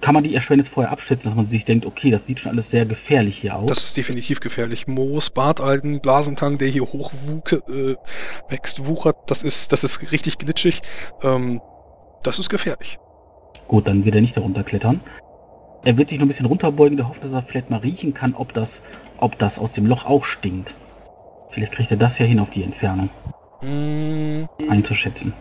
kann man die Erschwernis vorher abschätzen, dass man sich denkt, okay, das sieht schon alles sehr gefährlich hier aus. Das ist definitiv gefährlich. Moos, Bartalgen, Blasentang, der hier hochwuchs, äh, wächst, wuchert, das ist, das ist richtig glitschig. Ähm, das ist gefährlich. Gut, dann wird er nicht darunter klettern. Er wird sich nur ein bisschen runterbeugen, der hofft, dass er vielleicht mal riechen kann, ob das, ob das aus dem Loch auch stinkt. Vielleicht kriegt er das ja hin auf die Entfernung Mm, einzuschätzen.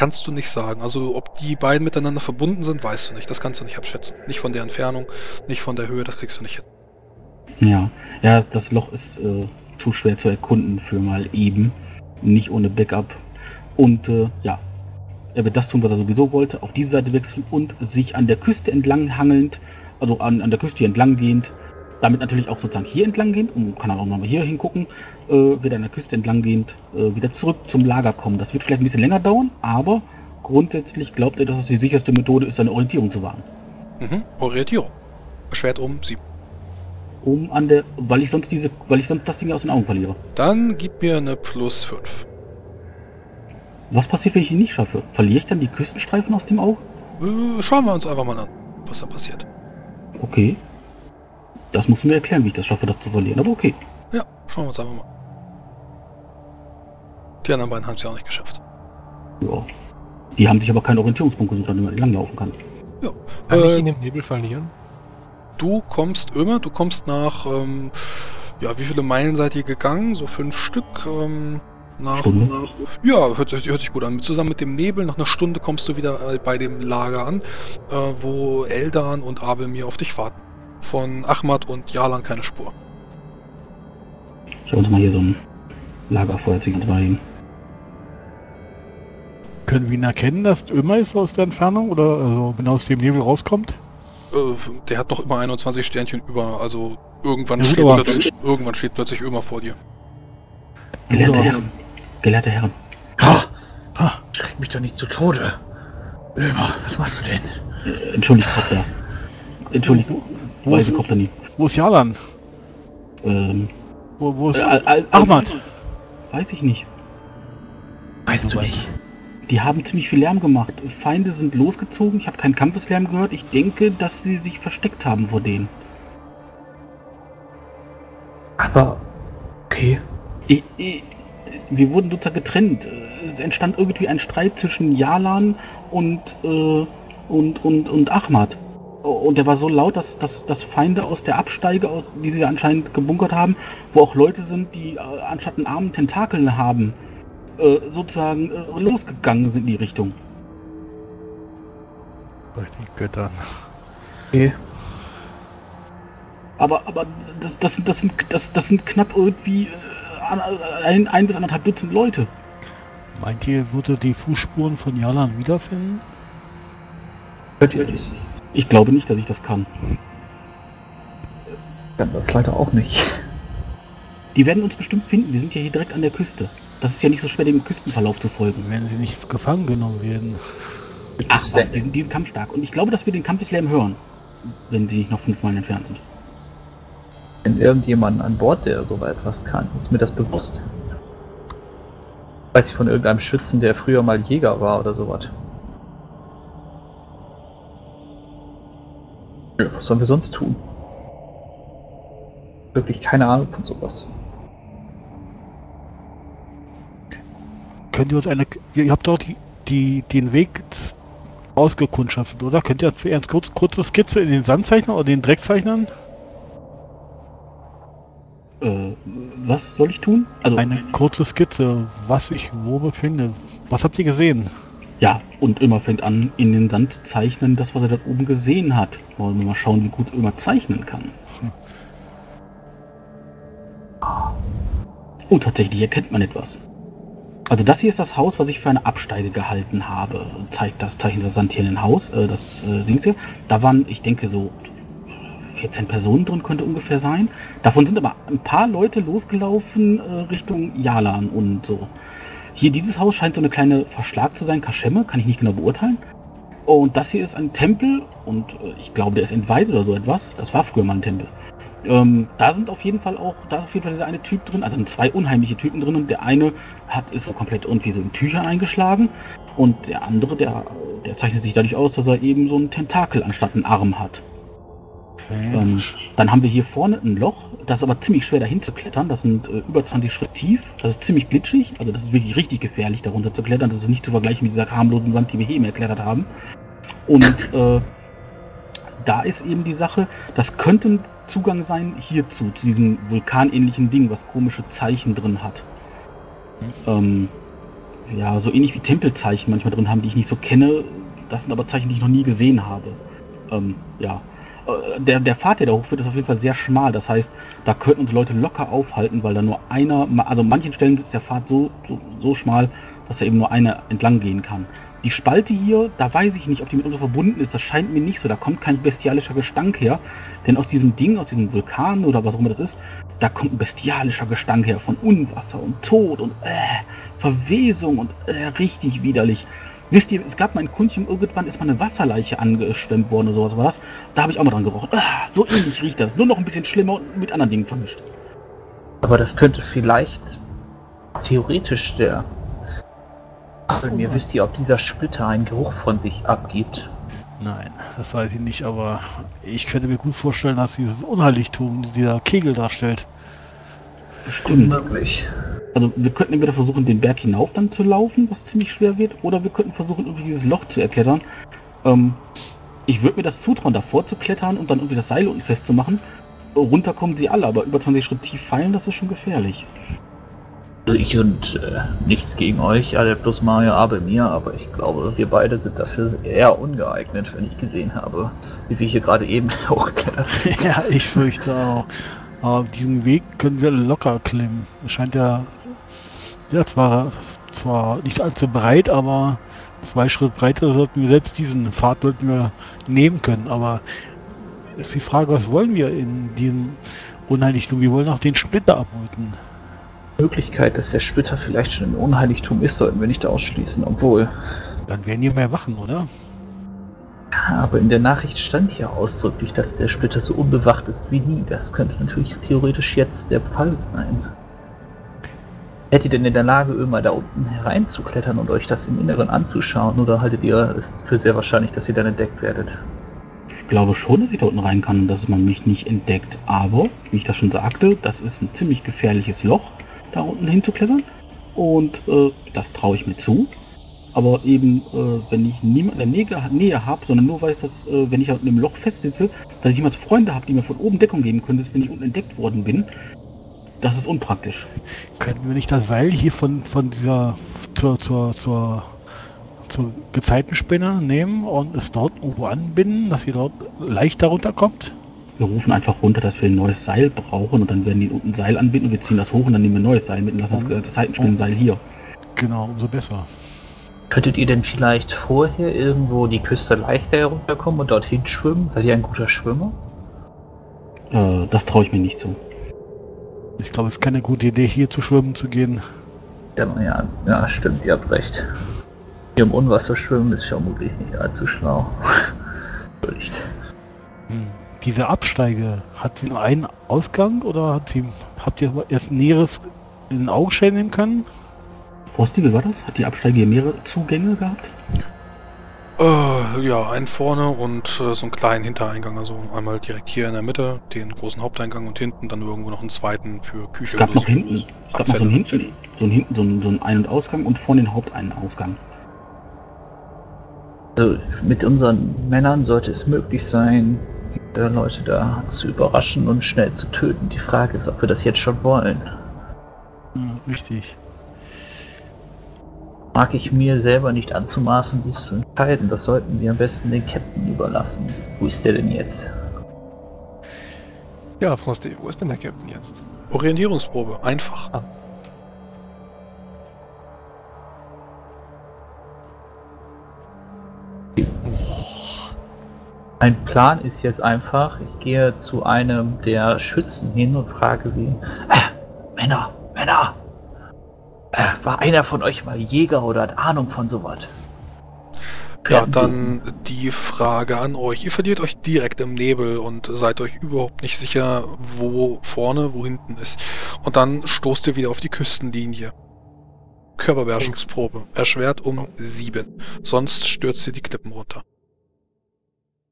Kannst du nicht sagen. Also ob die beiden miteinander verbunden sind, weißt du nicht. Das kannst du nicht abschätzen. Nicht von der Entfernung, nicht von der Höhe, das kriegst du nicht hin. Ja, ja, das Loch ist äh, zu schwer zu erkunden für mal eben. Nicht ohne Backup. Und äh, ja, er wird das tun, was er sowieso wollte, auf diese Seite wechseln und sich an der Küste entlang hangelnd, also an, an der Küste hier entlang gehend, damit natürlich auch sozusagen hier entlang gehen, und kann dann auch nochmal hier hingucken, äh, wird an der Küste entlang gehend äh, wieder zurück zum Lager kommen. Das wird vielleicht ein bisschen länger dauern, aber grundsätzlich glaubt er, dass es die sicherste Methode ist, seine Orientierung zu wahren. Mhm. Orientierung. Schwert um sieben. Um an der, weil ich sonst diese, weil ich sonst das Ding aus den Augen verliere. Dann gib mir eine plus fünf. Was passiert, wenn ich ihn nicht schaffe? Verliere ich dann die Küstenstreifen aus dem Auge? Äh, schauen wir uns einfach mal an, was da passiert. Okay. Das musst du mir erklären, wie ich das schaffe, das zu verlieren, aber okay. Ja, schauen wir uns einfach mal. Die anderen beiden haben es ja auch nicht geschafft. Ja. Die haben sich aber keinen Orientierungspunkt gesucht, an dem man langlaufen kann. Ja. Kann ich Äh, ihn im Nebel verlieren? du kommst immer, du kommst nach, ähm, ja, wie viele Meilen seid ihr gegangen? So fünf Stück. Ähm, nach, Stunde. nach ja, hört, sich- hört sich gut an. Zusammen mit dem Nebel, nach einer Stunde kommst du wieder äh, bei dem Lager an, äh, wo Eldan und Abel mir auf dich warten. Von Ahmad und Jalan keine Spur. Ich habe uns mal hier so ein Lagerfeuerzeug anzuweigen. Können wir ihn erkennen, dass Ömer ist aus der Entfernung? Oder also, wenn er aus dem Nebel rauskommt? Äh, der hat noch immer 21 Sternchen über, also irgendwann, Ja, steht, plötzlich, irgendwann steht plötzlich Ömer vor dir. Gelehrte Herren. Gelehrte Herren. Ha! Ha, Schreck mich doch nicht zu Tode. Ömer, was machst du denn? Äh, entschuldigt, Kopter. Entschuldigt, wo weise ist- nie. wo ist Jalan? Ähm, Wo, wo ist äh, al- Ahmad? Weiß ich nicht. Weißt du nicht? Die haben ziemlich viel Lärm gemacht. Feinde sind losgezogen. Ich habe keinen Kampfeslärm gehört. Ich denke, dass sie sich versteckt haben vor denen. Aber, okay. Ich, ich, wir wurden sozusagen getrennt. Es entstand irgendwie ein Streit zwischen Jalan und, äh, und, und, und Ahmad. Und der war so laut, dass, dass, dass Feinde aus der Absteige, aus, die sie anscheinend gebunkert haben, wo auch Leute sind, die äh, anstatt einen Arm Tentakeln haben, äh, sozusagen äh, losgegangen sind in die Richtung. Bei den Göttern. Okay. Aber, aber das, das, das, sind, das, das sind knapp irgendwie äh, ein, ein bis anderthalb Dutzend Leute. Meint ihr, würde die Fußspuren von Jalan wiederfinden? Hört ihr? Ich glaube nicht, dass ich das kann. Ja, das leider auch nicht. Die werden uns bestimmt finden. Die sind ja hier direkt an der Küste. Das ist ja nicht so schwer, dem Küstenverlauf zu folgen. Wenn sie nicht gefangen genommen werden. Ach was, die sind, die sind kampfstark. Und ich glaube, dass wir den Kampfeslärm hören, wenn sie noch fünf Meilen entfernt sind. Wenn irgendjemand an Bord, der so etwas kann, ist mir das bewusst. Weiß ich von irgendeinem Schützen, der früher mal Jäger war oder sowas. Ja, was sollen wir sonst tun? Wirklich keine Ahnung von sowas. Könnt ihr uns eine. Ihr habt doch die, die, den Weg ausgekundschaftet, oder? Könnt ihr zuerst kurz, kurze Skizze in den Sand zeichnen oder den Dreck zeichnen? Äh, was soll ich tun? Also, Eine kurze Skizze, was ich wo befinde. Was habt ihr gesehen? Ja, und immer fängt an, in den Sand zu zeichnen, das, was er da oben gesehen hat. Wollen wir mal schauen, wie gut immer zeichnen kann. Oh, tatsächlich erkennt man etwas. Also das hier ist das Haus, was ich für eine Absteige gehalten habe. Zeigt das Zeichen des sandierenden Haus, äh, das äh, seht ihr. Da waren, ich denke, so 14 Personen drin, könnte ungefähr sein. Davon sind aber ein paar Leute losgelaufen äh, Richtung Jalan und so. Hier, dieses Haus scheint so eine kleine Verschlag zu sein, Kaschemme, kann ich nicht genau beurteilen. Und das hier ist ein Tempel und äh, ich glaube, der ist entweiht oder so etwas. Das war früher mal ein Tempel. Ähm, da sind auf jeden Fall auch, da ist auf jeden Fall dieser eine Typ drin, also sind zwei unheimliche Typen drin und der eine hat, ist so komplett irgendwie so in Tüchern eingeschlagen Und der andere, der, der zeichnet sich dadurch aus, dass er eben so einen Tentakel anstatt einen Arm hat. Ähm, dann haben wir hier vorne ein Loch, das ist aber ziemlich schwer dahin zu klettern. Das sind äh, über 20 Schritt tief. Das ist ziemlich glitschig. Also das ist wirklich richtig gefährlich, darunter zu klettern. Das ist nicht zu vergleichen mit dieser harmlosen Wand, die wir hier eben erklettert haben. Und äh, da ist eben die Sache, das könnte ein Zugang sein hierzu, zu diesem vulkanähnlichen Ding, was komische Zeichen drin hat. Ähm, ja, so ähnlich wie Tempelzeichen manchmal drin haben, die ich nicht so kenne. Das sind aber Zeichen, die ich noch nie gesehen habe. Ähm, ja. Äh, Der, der Pfad, der da hochführt, ist auf jeden Fall sehr schmal. Das heißt, da könnten uns Leute locker aufhalten, weil da nur einer, also an manchen Stellen ist der Pfad so, so, so schmal, dass da eben nur einer entlang gehen kann. Die Spalte hier, da weiß ich nicht, ob die mit uns verbunden ist. Das scheint mir nicht so. Da kommt kein bestialischer Gestank her. Denn aus diesem Ding, aus diesem Vulkan oder was auch immer das ist, da kommt ein bestialischer Gestank her von Unwasser und Tod und äh, Verwesung und äh, richtig widerlich. Wisst ihr, es gab mal ein Kundchen, irgendwann ist mal eine Wasserleiche angeschwemmt worden oder sowas war das. Da habe ich auch mal dran gerochen. Ah, so ähnlich riecht das. Nur noch ein bisschen schlimmer und mit anderen Dingen vermischt. Aber das könnte vielleicht theoretisch der. Aber mir wisst ihr, ob dieser Splitter einen Geruch von sich abgibt? Nein, das weiß ich nicht, aber ich könnte mir gut vorstellen, dass dieses Unheiligtum dieser Kegel darstellt. Bestimmt. Unmöglich. Also wir könnten entweder versuchen, den Berg hinauf dann zu laufen, was ziemlich schwer wird, oder wir könnten versuchen, irgendwie dieses Loch zu erklettern. Ähm, ich würde mir das zutrauen, davor zu klettern und dann irgendwie das Seil unten festzumachen. Runter kommen sie alle, aber über 20 Schritt tief fallen, das ist schon gefährlich. Ich und äh, nichts gegen euch, Adeptus Mario, aber mir, aber ich glaube, wir beide sind dafür eher ungeeignet, wenn ich gesehen habe, wie wir hier gerade eben hochgeklettert sind. ja, ich fürchte auch. Aber diesen Weg können wir locker klimmen. Es scheint ja, ja zwar, zwar nicht allzu breit, aber zwei Schritt breiter sollten wir selbst diesen Pfad sollten wir nehmen können. Aber ist die Frage, was wollen wir in diesem Unheiligtum? Wir wollen auch den Splitter abholen. Möglichkeit, dass der Splitter vielleicht schon im Unheiligtum ist, sollten wir nicht ausschließen, obwohl. Dann werden hier mehr Wachen, oder? Ja, aber in der Nachricht stand ja ausdrücklich, dass der Splitter so unbewacht ist wie nie. Das könnte natürlich theoretisch jetzt der Fall sein. Hättet ihr denn in der Lage, immer da unten hereinzuklettern und euch das im Inneren anzuschauen, oder haltet ihr es für sehr wahrscheinlich, dass ihr dann entdeckt werdet? Ich glaube schon, dass ich da unten rein kann und dass man mich nicht entdeckt. Aber, wie ich das schon sagte, das ist ein ziemlich gefährliches Loch, da unten hinzuklettern. Und äh, das traue ich mir zu. Aber eben, äh, wenn ich niemanden in der Nähe, Nähe habe, sondern nur weiß, dass, äh, wenn ich da unten im Loch festsitze, dass ich jemals Freunde habe, die mir von oben Deckung geben können, wenn ich unten entdeckt worden bin, das ist unpraktisch. Könnten wir nicht das Seil hier von, von dieser zur, zur, zur, zur Gezeitenspinne nehmen und es dort irgendwo anbinden, dass sie dort leicht darunter kommt? Wir rufen einfach runter, dass wir ein neues Seil brauchen und dann werden die unten ein Seil anbinden und wir ziehen das hoch und dann nehmen wir ein neues Seil mit und lassen das, das Seitenspinnenseil hier. Genau, umso besser. Könntet ihr denn vielleicht vorher irgendwo die Küste leichter herunterkommen und dorthin schwimmen? Seid ihr ein guter Schwimmer? Äh, das traue ich mir nicht zu. Ich glaube, es ist keine gute Idee, hier zu schwimmen zu gehen. Ja, ja, ja, stimmt, ihr habt recht. Hier im Unwasser schwimmen ist vermutlich nicht allzu schlau. Entschuldigt. Hm. Diese Absteige, hat sie nur einen Ausgang oder hat sie, habt ihr erst Näheres in den Augenschein nehmen können? Frosty, wie war das? Hat die Absteige hier mehrere Zugänge gehabt? Äh, ja, einen vorne und äh, so einen kleinen Hintereingang. Also einmal direkt hier in der Mitte, den großen Haupteingang und hinten dann irgendwo noch einen zweiten für Küche. Es gab oder noch so. hinten, es gab noch so einen hinten, so einen hinten, so einen, so einen Ein- und Ausgang und vorne den Haupteinausgang. Also mit unseren Männern sollte es möglich sein, die Leute da zu überraschen und schnell zu töten. Die Frage ist, ob wir das jetzt schon wollen. Richtig. Mag ich mir selber nicht anzumaßen, dies zu entscheiden. Das sollten wir am besten den Captain überlassen. Wo ist der denn jetzt? Ja, Frosty, wo ist denn der Captain jetzt? Orientierungsprobe, einfach. Mein Plan ist jetzt einfach, ich gehe zu einem der Schützen hin und frage sie, äh, Männer, Männer, war einer von euch mal Jäger oder hat Ahnung von sowas? Ja, dann die Frage an euch. Ihr verliert euch direkt im Nebel und seid euch überhaupt nicht sicher, wo vorne, wo hinten ist. Und dann stoßt ihr wieder auf die Küstenlinie. Körperbeherrschungsprobe. Erschwert um sieben. Sonst stürzt ihr die Klippen runter.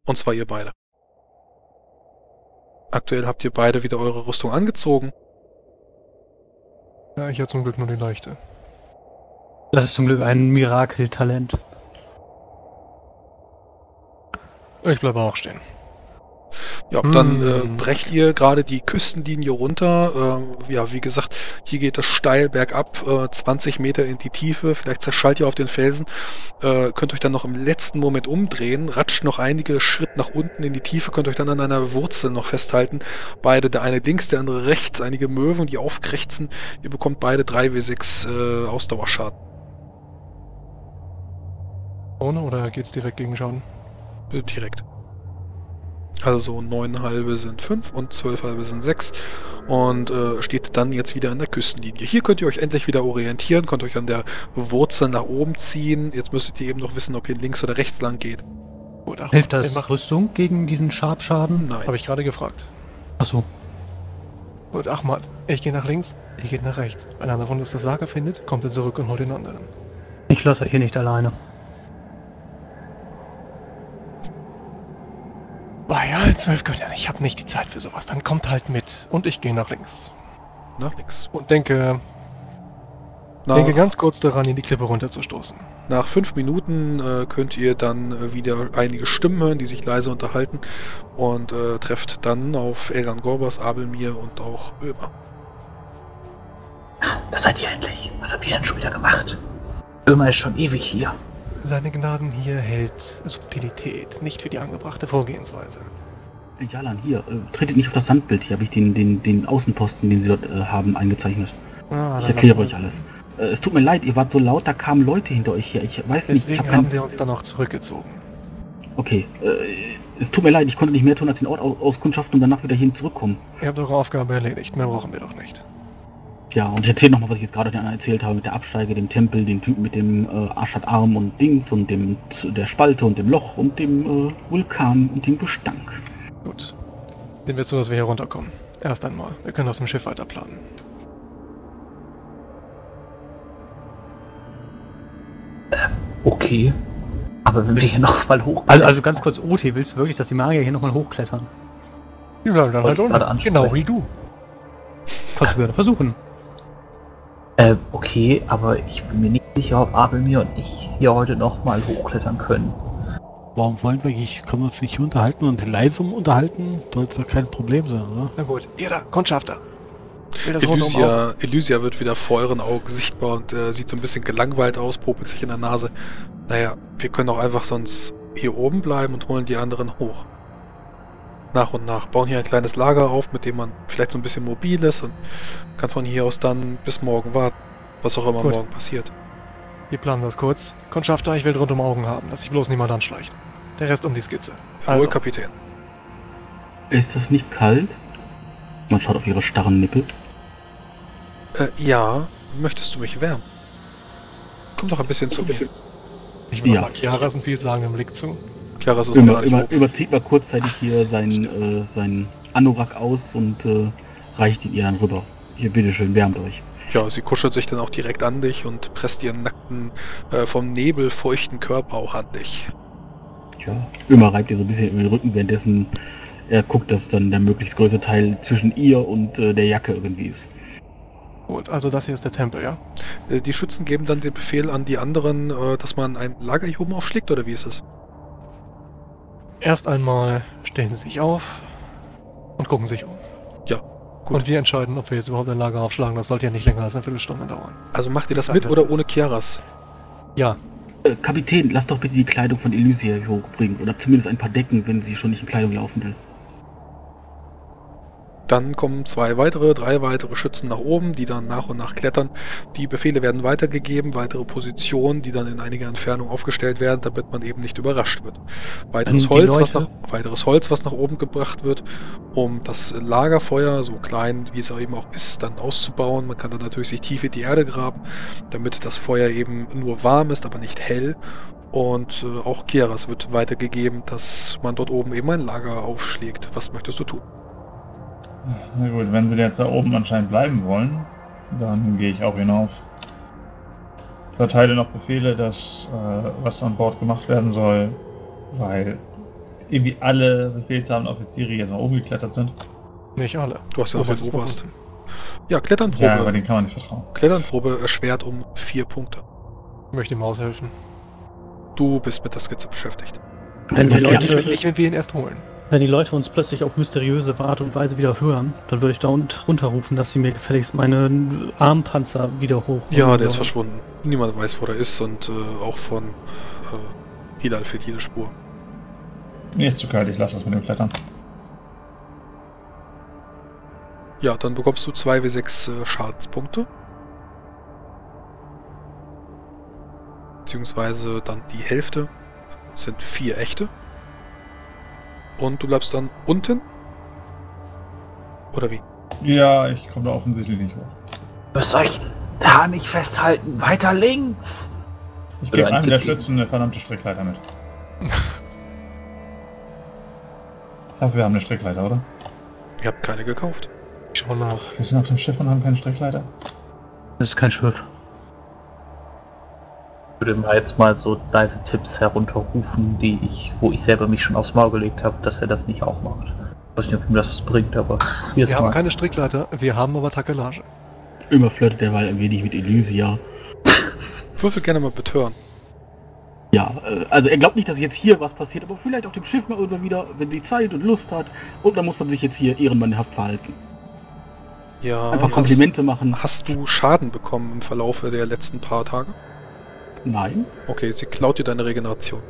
Und zwar ihr beide. Aktuell habt ihr beide wieder eure Rüstung angezogen. Ja, ich habe zum Glück nur die Leichte. Das ist zum Glück ein Mirakeltalent. Ich bleibe auch stehen. Ja, dann äh, Hm. brecht ihr gerade die Küstenlinie runter. Äh, ja, wie gesagt, hier geht es steil bergab, äh, 20 Meter in die Tiefe. Vielleicht zerschallt ihr auf den Felsen. Äh, könnt euch dann noch im letzten Moment umdrehen, ratscht noch einige Schritt nach unten in die Tiefe, könnt euch dann an einer Wurzel noch festhalten. Beide, der eine links, der andere rechts, einige Möwen, die aufkrächzen. Ihr bekommt beide 3W6 äh, Ausdauerschaden. Ohne oder geht's direkt gegen Schaden? Äh, direkt. Also neun halbe sind fünf und zwölf halbe sind sechs und äh, steht dann jetzt wieder an der Küstenlinie. Hier könnt ihr euch endlich wieder orientieren, könnt euch an der Wurzel nach oben ziehen. Jetzt müsstet ihr eben noch wissen, ob ihr links oder rechts lang geht. Ach, Hilft ich das mach- Rüstung gegen diesen Sharpschaden? Nein. Habe ich gerade gefragt. Achso. Gut, Ahmad, ich gehe nach links, ihr geht nach rechts. Wenn einer von uns das Lager findet, kommt er zurück und holt den anderen. Ich lasse euch hier nicht alleine. Allen zwölf Göttern, ich habe nicht die Zeit für sowas. Dann kommt halt mit. Und ich gehe nach links. Nach links. Und denke, Nach, denke ganz kurz daran, in die Klippe runterzustoßen. nach fünf Minuten äh, könnt ihr dann äh, wieder einige Stimmen hören, die sich leise unterhalten und äh, trefft dann auf Elgan Gorbas, Abelmir und auch Ömer. Da seid ihr endlich. Was habt ihr denn schon wieder gemacht? Ömer ist schon ewig hier. Seine Gnaden hier hält Subtilität, nicht für die angebrachte Vorgehensweise. Jalan, hier, äh, tretet nicht auf das Sandbild. Hier habe ich den, den, den Außenposten, den sie dort äh, haben, eingezeichnet. Ah, Ich erkläre euch alles. Äh, es tut mir leid, ihr wart so laut, da kamen Leute hinter euch her. Ich weiß nicht, ich Deswegen habe haben kein... wir uns dann auch zurückgezogen. Okay, äh, es tut mir leid, ich konnte nicht mehr tun, als den Ort aus- auskundschaften und danach wieder hierhin zurückkommen. Ihr habt eure Aufgabe erledigt, mehr brauchen wir doch nicht. Ja, und ich erzähle nochmal, was ich jetzt gerade den anderen erzählt habe mit der Absteige, dem Tempel, dem Typen mit dem äh, Arschat-Arm und Dings und dem der Spalte und dem Loch und dem äh, Vulkan und dem Gestank. Gut. Sehen wir zu, dass wir hier runterkommen. Erst einmal. Wir können aus dem Schiff weiter planen. Okay. Aber wenn wir hier nochmal hoch. Also, also ganz kurz, OT, willst du wirklich, dass die Magier hier nochmal hochklettern? Wir bleiben dann Wollte halt unten. Genau wie du. Kannst du gerne versuchen. Äh, okay, aber ich bin mir nicht sicher, ob Abelmir und ich hier heute nochmal hochklettern können. Warum wollen wir nicht, können wir uns nicht unterhalten und leise unterhalten? Sollte doch kein Problem sein, oder? Na gut. Ihr da, Kundschafter. Elysia, Elysia wird wieder vor euren Augen sichtbar und äh, sieht so ein bisschen gelangweilt aus, popelt sich in der Nase. Naja, wir können auch einfach sonst hier oben bleiben und holen die anderen hoch. Nach und nach. Bauen hier ein kleines Lager auf, mit dem man vielleicht so ein bisschen mobil ist und kann von hier aus dann bis morgen warten. Was auch immer Gut. morgen passiert. Wir planen das kurz. Kundschafter, ich will rundum Augen haben, dass sich bloß niemand anschleicht. Der Rest um die Skizze. Jawohl, Also, Kapitän. Ist das nicht kalt? Man schaut auf ihre starren Nippel. Äh, ja, möchtest du mich wärmen? Komm doch ein bisschen zu mir. ich will Ja. mal Chiaras einen vielsagenden Blick zu. Chiaras ist noch Über, überzieht mal kurzzeitig hier seinen, äh, seinen Anorak aus und äh, reicht ihn ihr dann rüber. Hier, bitteschön, wärmt euch. Ja, sie kuschelt sich dann auch direkt an dich und presst ihren nackten, äh, vom Nebel feuchten Körper auch an dich. Tja, immer reibt ihr so ein bisschen über den Rücken, währenddessen er guckt, dass dann der möglichst größte Teil zwischen ihr und äh, der Jacke irgendwie ist. Gut, also das hier ist der Tempel, ja? Äh, Die Schützen geben dann den Befehl an die anderen, äh, dass man ein Lager hier oben aufschlägt, oder wie ist es? Erst einmal stellen sie sich auf und gucken sich um. Ja, gut. Und wir entscheiden, ob wir jetzt überhaupt ein Lager aufschlagen. Das sollte ja nicht länger als eine Viertelstunde dauern. Also macht ihr das Danke. mit oder ohne Chiaras? Ja, Äh, Kapitän, lass doch bitte die Kleidung von Elysia hier hochbringen. Oder zumindest ein paar Decken, wenn sie schon nicht in Kleidung laufen will. Dann kommen zwei weitere, drei weitere Schützen nach oben, die dann nach und nach klettern. Die Befehle werden weitergegeben, weitere Positionen, die dann in einiger Entfernung aufgestellt werden, damit man eben nicht überrascht wird. Weiteres Ähm, Holz, was nach, weiteres Holz, was nach oben gebracht wird, um das Lagerfeuer, so klein wie es auch eben auch ist, dann auszubauen. Man kann dann natürlich sich tief in die Erde graben, damit das Feuer eben nur warm ist, aber nicht hell. Und äh, auch Keras wird weitergegeben, dass man dort oben eben ein Lager aufschlägt. Was möchtest du tun? Na gut, wenn sie jetzt da oben anscheinend bleiben wollen, dann gehe ich auch hinauf. verteile noch Befehle, dass äh, was an Bord gemacht werden soll, weil irgendwie alle befehlshabenden Offiziere jetzt nach oben geklettert sind. Nicht alle. Du hast ja auch Oberst den noch Oberst. Ja, Kletternprobe. Ja, aber den kann man nicht vertrauen. Kletternprobe erschwert um vier Punkte. Ich möchte ihm aushelfen. Du bist mit der Skizze beschäftigt. Wenn die, Ja, Nicht, Leute, nicht, wenn wir ihn erst holen. Wenn die Leute uns plötzlich auf mysteriöse Art und Weise wieder hören, dann würde ich da und runterrufen, dass sie mir gefälligst meine Armpanzer wieder hoch. Ja, der ist verschwunden. Niemand weiß, wo der ist und äh, auch von äh, Hilal fehlt jede Spur. Mir ist zu kalt, ich lasse das mit dem Klettern. Ja, dann bekommst du 2w6 äh, Schadenspunkte. Beziehungsweise dann die Hälfte. Das sind vier echte. Und du bleibst dann unten? Oder wie? Ja, ich komme da offensichtlich nicht hoch. Müsst euch da nicht festhalten. Weiter links. Ich gebe ein einem der. Schützen eine verdammte Strickleiter mit. Ich hoffe, wir haben eine Strickleiter, oder? Ihr habt keine gekauft. Ich schau nach. Wir sind auf dem Schiff und haben keine Strickleiter. Das ist kein Schiff. Ich würde mal jetzt mal so leise Tipps herunterrufen, die ich, wo ich selber mich schon aufs Maul gelegt habe, dass er das nicht auch macht. Ich weiß nicht, ob ihm das was bringt, aber Wir haben mal. keine Strickleiter, wir haben aber Takelage. Immer flirtet derweil ein wenig mit Elysia. Würfel gerne mal betören. Ja, äh, also er glaubt nicht, dass jetzt hier was passiert, aber vielleicht auf dem Schiff mal irgendwann wieder, wenn sie Zeit und Lust hat. Und dann muss man sich jetzt hier ehrenmannhaft verhalten. Ja. Einfach Komplimente machen. Hast, hast du Schaden bekommen im Verlaufe der letzten paar Tage? Nein. Okay, sie klaut dir deine Regeneration.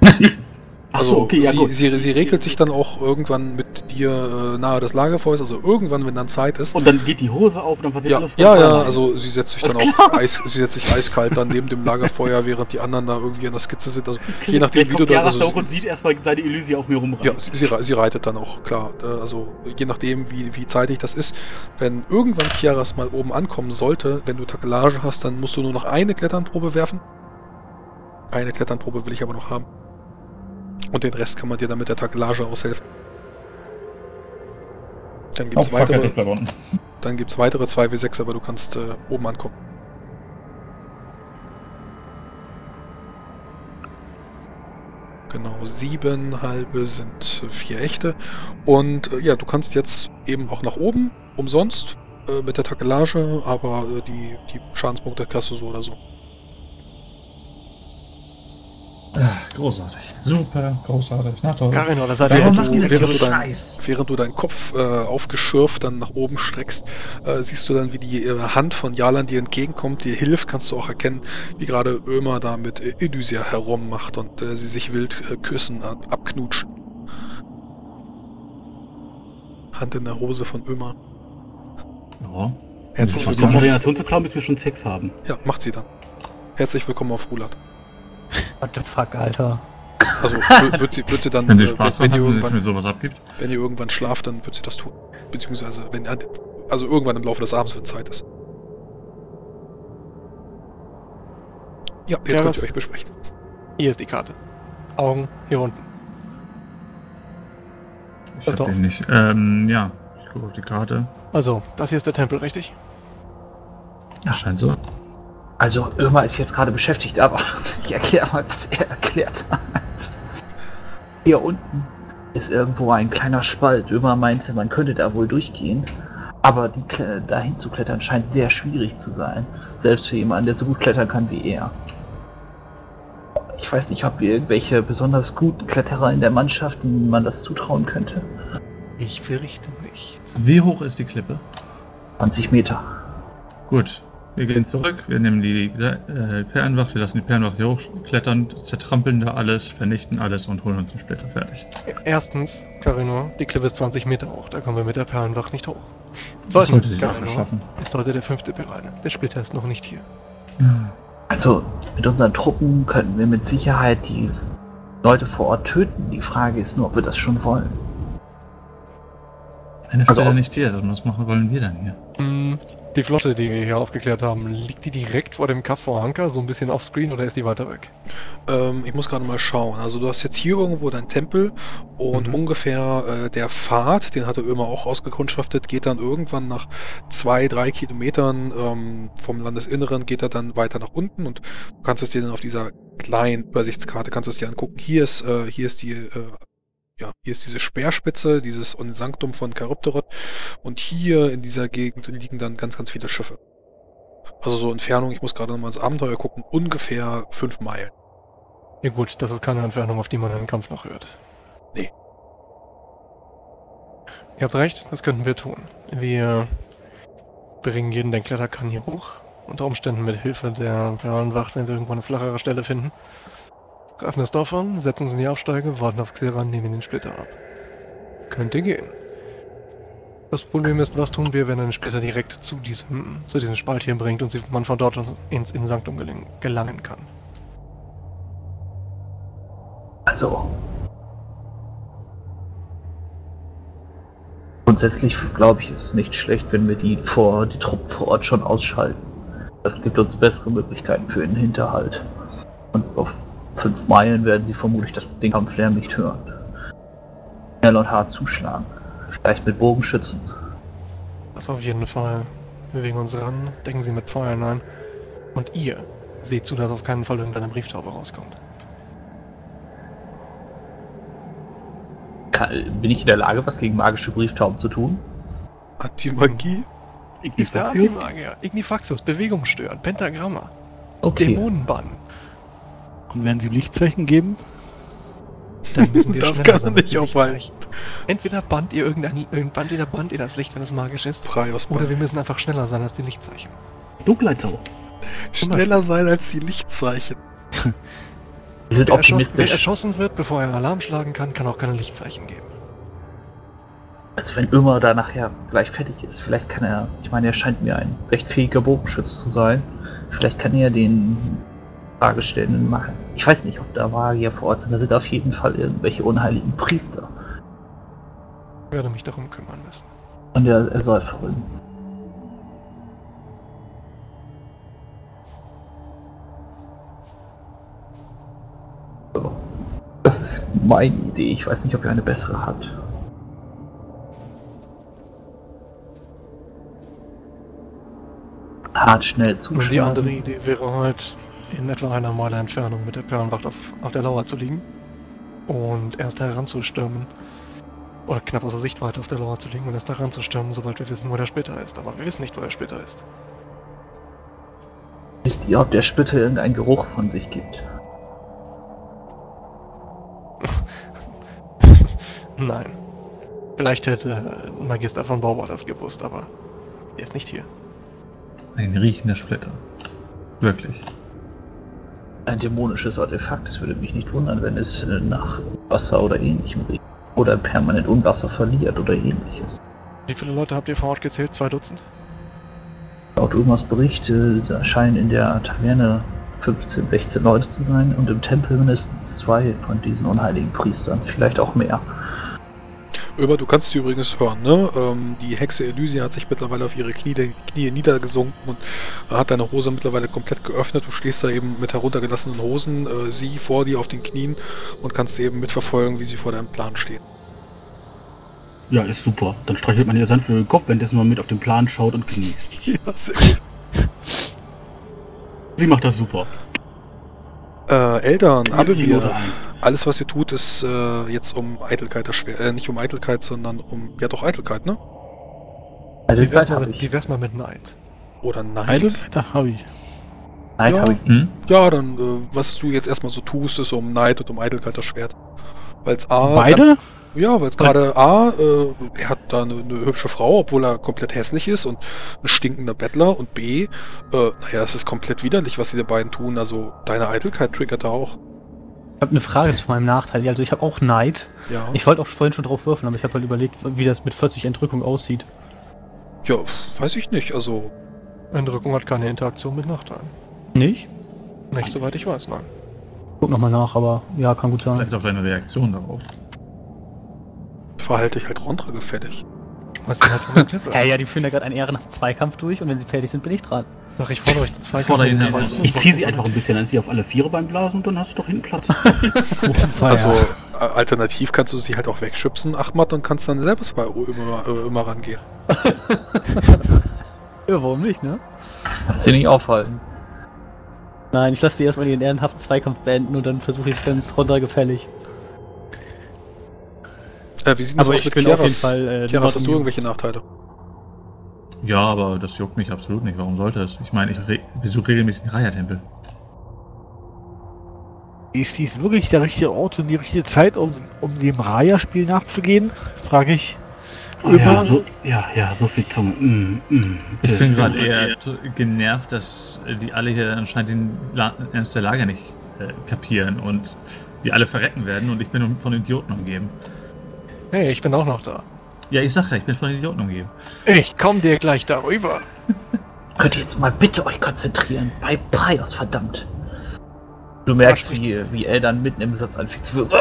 Achso, okay, ja sie. Sie, sie regelt sich dann auch irgendwann mit dir äh, nahe des Lagerfeuers, also irgendwann, wenn dann Zeit ist. Und dann geht die Hose auf und dann passiert ja, alles ja, ja, vornherein. also sie setzt sich dann Alles auch eis, sie setzt sich eiskalt dann neben dem Lagerfeuer, während die anderen da irgendwie an der Skizze sind. Also je nachdem, wie du da. Also, und sieht erstmal seine Elysia auf mir rumreiten. ja, sie, sie re- sie reitet dann auch, klar. Äh, Also je nachdem, wie, wie zeitig das ist. Wenn irgendwann Chiaras mal oben ankommen sollte, wenn du Takelage hast, dann musst du nur noch eine Kletternprobe werfen. Eine Kletternprobe will ich aber noch haben. Und den Rest kann man dir dann mit der Takelage aushelfen. Dann Oh, gibt's fuck, it, weitere, unten. dann gibt's weitere 2w6, aber du kannst äh, oben ankommen. Genau, sieben halbe sind vier echte. Und äh, ja, du kannst jetzt eben auch nach oben, umsonst, äh, mit der Takelage, aber äh, die, die Schadenspunkte kriegst du so oder so. Ah, großartig. Super, großartig. Na toll. Karin, oder seid Warum machen wir während, du dein, während du deinen Kopf äh, aufgeschürft dann nach oben streckst, äh, siehst du dann, wie die äh, Hand von Jalan dir entgegenkommt, dir hilft, kannst du auch erkennen, wie gerade Ömer da mit äh, Elysia herummacht und äh, sie sich wild äh, küssen, ab, abknutschen. Hand in der Hose von Ömer. Ja. Herzlich willkommen. Auf, Kombination zu klauen, bis wir schon Sex haben. ja, macht sie dann. Herzlich willkommen auf Rulat. What the fuck, Alter. Also wird, sie, wird sie dann, Wenn sie äh, Spaß wenn, wenn irgendwann mir sowas abgibt. Wenn ihr irgendwann schlaft, dann wird sie das tun. Beziehungsweise, wenn, also irgendwann im Laufe des Abends, wenn Zeit ist. Ja, jetzt Ja, könnt ihr euch besprechen. Hier ist die Karte. Augen hier unten. Ich Also. hab den nicht. Ähm, ja. Ich gucke auf die Karte. Also, das hier ist der Tempel, richtig? Ja. Scheint so. Also, Irma ist jetzt gerade beschäftigt, aber ich erkläre mal, was er erklärt hat. Hier unten ist irgendwo ein kleiner Spalt. Irma meinte, man könnte da wohl durchgehen. Aber die, dahin zu klettern scheint sehr schwierig zu sein. Selbst für jemanden, der so gut klettern kann wie er. Ich weiß nicht, ob wir irgendwelche besonders guten Kletterer in der Mannschaft, denen man das zutrauen könnte. Ich fürchte nicht. Wie hoch ist die Klippe? 20 Meter. Gut. Wir gehen zurück, wir nehmen die äh, Perlenwacht, wir lassen die Perlenwacht hier hochklettern, zertrampeln da alles, vernichten alles und holen uns den Splitter fertig. Erstens, Carino, die Klippe ist 20 Meter hoch, da kommen wir mit der Perlenwacht nicht hoch. Das sollte Zweitens, auch Carino, schaffen. ist heute der fünfte Bereit. Der Splitter ist noch nicht hier. Also, mit unseren Truppen könnten wir mit Sicherheit die Leute vor Ort töten. Die Frage ist nur, ob wir das schon wollen. Eine Also Stelle aus- nicht hier, also was machen wollen wir dann hier? Die Flotte, die wir hier aufgeklärt haben, liegt die direkt vor dem Kaff vor Hanka, so ein bisschen offscreen oder ist die weiter weg? Ähm, ich muss gerade mal schauen. Also du hast jetzt hier irgendwo deinen Tempel und Mhm. ungefähr äh, der Pfad, den hatte Ömer auch ausgekundschaftet, geht dann irgendwann nach zwei, drei Kilometern ähm, vom Landesinneren, geht er dann weiter nach unten und du kannst es dir dann auf dieser kleinen Übersichtskarte, kannst du es dir angucken. Hier ist, äh, hier ist die, äh, ja, hier ist diese Speerspitze, dieses Sanktum von Charybdorot und hier in dieser Gegend liegen dann ganz, ganz viele Schiffe. Also so Entfernung, ich muss gerade nochmal ins Abenteuer gucken, ungefähr fünf Meilen. Ja gut, das ist keine Entfernung, auf die man einen Kampf noch hört. Nee. Ihr habt recht, das könnten wir tun. Wir bringen jeden, der klettern kann, hier hoch. Unter Umständen mit Hilfe der Perlenwacht, wenn wir irgendwo eine flachere Stelle finden. Greifen das Dorf an, setzen uns in die Aufsteige, warten auf Xeran, nehmen den Splitter ab. Könnte gehen. Das Problem ist, was tun wir, wenn er den Splitter direkt zu diesem, zu diesem Spalt hier bringt und man von dort ins Insanktum gelangen, gelangen kann? Also. Grundsätzlich glaube ich, ist es nicht schlecht, wenn wir die vor die Truppen vor Ort schon ausschalten. Das gibt uns bessere Möglichkeiten für den Hinterhalt. Und auf fünf Meilen werden sie vermutlich das den Kampflärm nicht hören. Schnell und hart zuschlagen. Vielleicht mit Bogenschützen. Das auf jeden Fall. Wir bewegen uns ran, decken sie mit Feuer ein. Und ihr seht zu, dass auf keinen Fall irgendeine Brieftaube rauskommt. Bin ich in der Lage, was gegen magische Brieftauben zu tun? Hat die Magie? Ist der Ignifaxius? Ignifaxus, Bewegung stören, Pentagramma, Okay. Dämonenbann. Und werden sie Lichtzeichen geben? Dann müssen wir Das kann sein nicht aufhalten. Entweder bannt ihr irgendein, irgend- bannt ihr, bannt ihr das Licht, wenn es magisch ist, Frei aus oder wir müssen einfach schneller sein als die Lichtzeichen. Dunkelheitszauber. Schneller sein als die Lichtzeichen. Wir sind Wer erschossen, wer optimistisch. erschossen wird, bevor er Alarm schlagen kann, kann auch keine Lichtzeichen geben. Also wenn Ömer da nachher gleich fertig ist, vielleicht kann er, ich meine, er scheint mir ein recht fähiger Bogenschütze zu sein, vielleicht kann er den Fragestellenden machen. Ich weiß nicht, ob da Magier vor Ort sind, da sind auf jeden Fall irgendwelche unheiligen Priester Ich werde mich darum kümmern müssen. und der Ersäuferin. So. Das ist meine Idee, ich weiß nicht, ob ihr eine bessere habt. Hart schnell Und zuschlagen. die andere Idee wäre halt, in etwa einer Meile Entfernung mit der Perlenwacht auf, auf der Lauer zu liegen und erst heranzustürmen. Oder knapp außer Sichtweite auf der Lauer zu liegen und erst heranzustürmen, sobald wir wissen, wo der Splitter ist. Aber wir wissen nicht, wo der Splitter ist. Wisst ihr, ob der Splitter irgendeinen Geruch von sich gibt? Nein. Vielleicht hätte Magister von Bauer das gewusst, aber er ist nicht hier. Ein riechender Splitter. Wirklich. Ein dämonisches Artefakt. Es würde mich nicht wundern, wenn es äh, nach Wasser oder ähnlichem riecht. Oder permanent Unwasser verliert oder ähnliches. Wie viele Leute habt ihr vor Ort gezählt? Zwei Dutzend? Laut Ömers Bericht äh, scheinen in der Taverne 15, 16 Leute zu sein und im Tempel mindestens zwei von diesen unheiligen Priestern, vielleicht auch mehr. Öber, du kannst sie übrigens hören, ne? Ähm, die Hexe Elysia hat sich mittlerweile auf ihre Knie, Knie niedergesunken und hat deine Hose mittlerweile komplett geöffnet. Du stehst da eben mit heruntergelassenen Hosen, äh, sie vor dir auf den Knien und kannst eben mitverfolgen, wie sie vor deinem Plan steht. Ja, ist super. Dann streichelt man ihr sanft über den Kopf, währenddessen man mit auf den Plan schaut und genießt. Ja, sehr gut. Sie macht das super. Äh, Eltern, 1. alles was ihr tut, ist äh, jetzt um Eitelkeit erschwert. Äh, nicht um Eitelkeit, sondern um, ja doch Eitelkeit, ne? Also Wie wär's, Neid mal habe mit, ich. wie wär's mal mit Neid? Oder nein? Eitelkeit, da habe ich. Neid Ja. habe ich. Hm? Ja, dann, äh, was du jetzt erstmal so tust, ist um Neid und um Eitelkeit erschwert. Weil's A. Beide? Ja, weil gerade A, äh, er hat da eine, eine hübsche Frau, obwohl er komplett hässlich ist und ein stinkender Bettler und B, äh, naja, es ist komplett widerlich, was die beiden tun. Also deine Eitelkeit triggert da auch. Ich habe eine Frage zu meinem Nachteil. Also ich habe auch Neid. Ja. Ich wollte auch vorhin schon drauf würfeln, aber ich habe halt überlegt, wie das mit 40 Entrückung aussieht. ja, weiß ich nicht. Also, Entrückung hat keine Interaktion mit Nachteilen. Nicht? Nicht soweit ich weiß, nein. Guck nochmal nach, aber ja, kann gut sein. Vielleicht auch deine Reaktion darauf. Verhalte ich halt Rondra gefällig. Was denn halt von der Klippe? Ja, ja, die führen da gerade einen ehrenhaften Zweikampf durch und wenn sie fertig sind, bin ich dran. Ach, ich fordere euch zu zwei Fordere ihn Kämpfen. heraus. Ich ziehe sie einfach ein bisschen, dann ist sie auf alle Viere beim Blasen und dann hast du doch hinten Platz. Also äh, alternativ kannst du sie halt auch wegschubsen, Ahmad, und kannst dann selbst bei immer, äh, immer rangehen. Ja, warum nicht, ne? Lass dir nicht aufhalten. Nein, ich lasse die erstmal den ehrenhaften Zweikampf beenden und dann versuche ich es ganz runtergefällig. Äh, wie sieht das Aber aus ich mit bin auf jeden? Fall. Äh, Chiaras, hast du irgendwelche Nachteile? Ja, aber das juckt mich absolut nicht. Warum sollte es? Ich meine, ich re besuche regelmäßig den Raya-Tempel. Ist dies wirklich der richtige Ort und die richtige Zeit, um, um dem Raya-Spiel nachzugehen? Frage ich. Oh, ja, so, ja, ja, so viel Zunge. Mm, mm, Ich bin gerade eher genervt, dass die alle hier anscheinend den La Ernst der Lage nicht äh, kapieren und die alle verrecken werden und ich bin von Idioten umgeben. Hey, ich bin auch noch da. Ja, ich sag ja, ich bin von Idioten umgeben. Ich komm dir gleich darüber. Könnt ihr jetzt mal bitte euch konzentrieren? Bei Praios, verdammt. Du merkst, wie, wie er dann mitten im Satz anfängt zu wirken.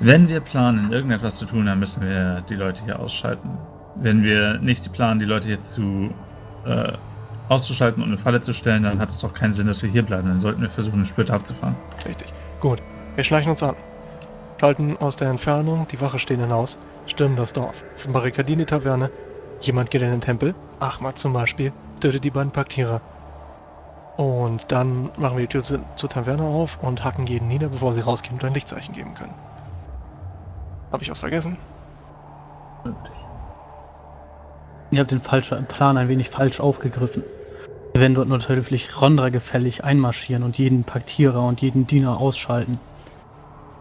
Wenn wir planen, irgendetwas zu tun, dann müssen wir die Leute hier ausschalten. Wenn wir nicht planen, die Leute hier zu äh, auszuschalten und eine Falle zu stellen, dann hat es auch keinen Sinn, dass wir hier bleiben. Dann sollten wir versuchen, eine Splitter abzufahren. Richtig. Gut. Wir schleichen uns an. Schalten aus der Entfernung, die Wache stehen hinaus, stürmen das Dorf, verbarrikadieren die Taverne. Jemand geht in den Tempel, Ahmad zum Beispiel, tötet die beiden Paktierer. Und dann machen wir die Tür zu- zur Taverne auf und hacken jeden nieder, bevor sie rausgehen und ein Lichtzeichen geben können. Habe ich was vergessen? Ihr habt den falschen Plan ein wenig falsch aufgegriffen. Wir werden dort natürlich Rondra gefällig einmarschieren und jeden Paktierer und jeden Diener ausschalten.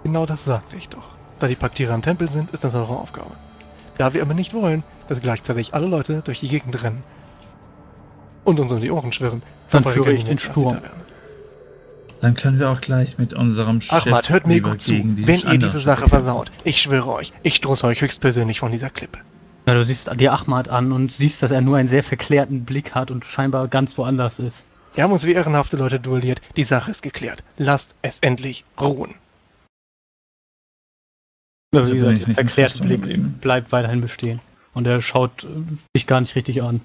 Genau das sagte ich doch. Da die Paktierer im Tempel sind, ist das eure Aufgabe. Da wir aber nicht wollen, dass gleichzeitig alle Leute durch die Gegend rennen und uns um die Ohren schwirren, Dann führe ich wir den Sturm. Dann können wir auch gleich mit unserem Chef Ahmad, hört mir gut zu. gegen die Wenn ihr diese Sache versaut, ich schwöre euch, ich stoße euch höchstpersönlich von dieser Klippe. Ja, du siehst dir Ahmad an und siehst, dass er nur einen sehr verklärten Blick hat und scheinbar ganz woanders ist. Wir haben uns wie ehrenhafte Leute duelliert. Die Sache ist geklärt. Lasst es endlich ruhen. Also, wie gesagt, der verklärte Blick bleibt weiterhin bestehen. Und er schaut äh, dich gar nicht richtig an.